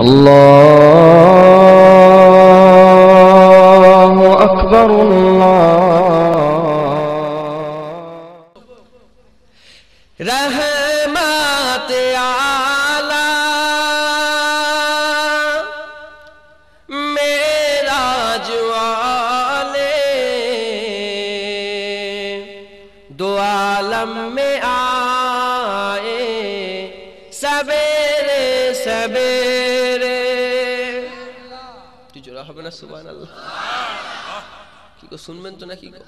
अल्लाह अकबर रहमत आला मेरा जुआले दो आलम में आए सबेरे सबेरे না সুবান আল্লাহ কি গো শুনবেন তো নাকি গো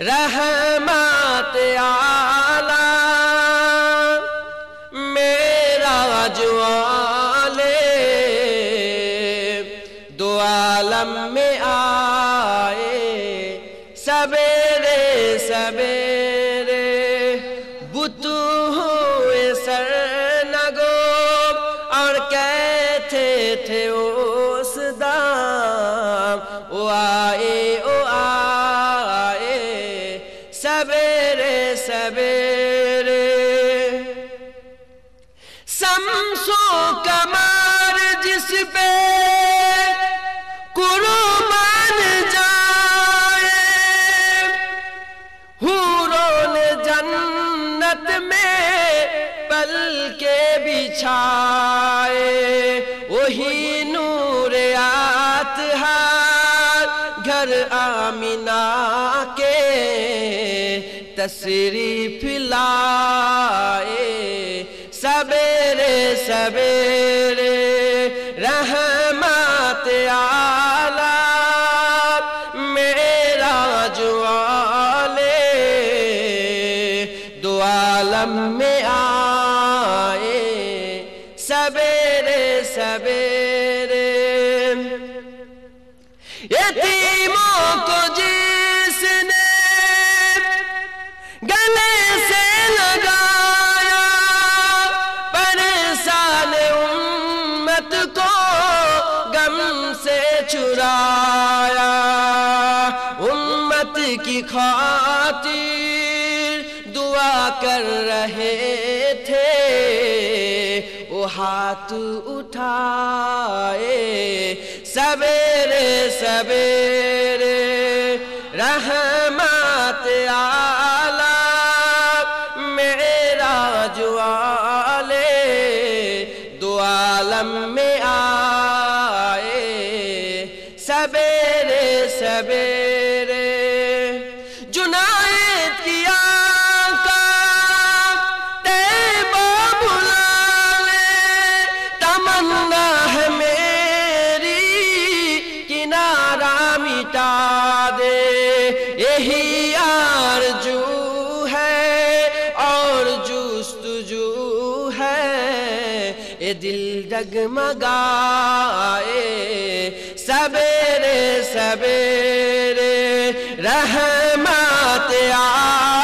रहमत आला मेरा जुआले दो आलम में आए सवेरे सवेरे बुतू हुए सर नगो और कहते थे उस सवेरे सवेरे। समसो कमार जिस पे कुर्बान जाए हूरों जन्नत में पल के बिछाए। घर आमिना के तशरीफ़ लाए। सवेरे सवेरे रहमत आला, मेरा जुआले दो में आए। सवेरे सवेरे यतीमों गम से चुराया उम्मत की खातिर दुआ कर रहे थे। वो हाथ उठाए सवेरे सवेरे रहमत आला मेरा जुआले दो आलम में सवेरे जुनायद किया ले तमन्ना है मेरी किनारा मिटा दे। यही आरज़ू है और जुस्तजू है। ये दिल डगमगाए सवेरे सवेरे रहमत आला